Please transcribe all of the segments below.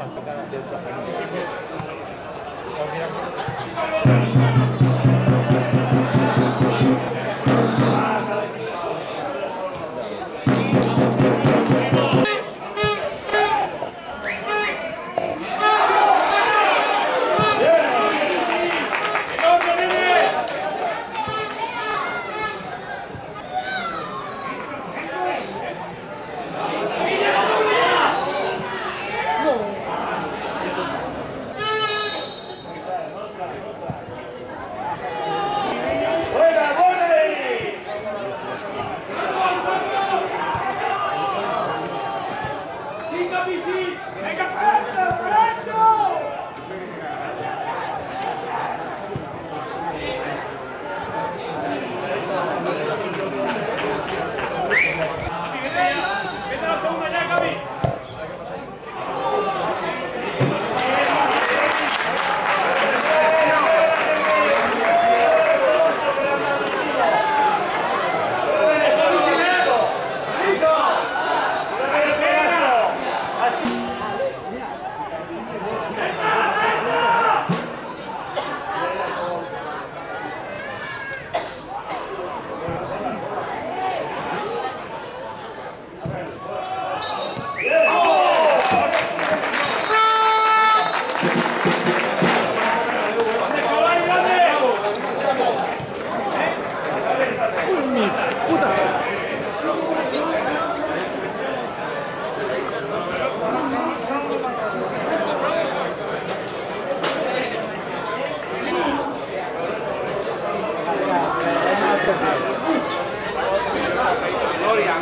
Thank you.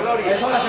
gloria.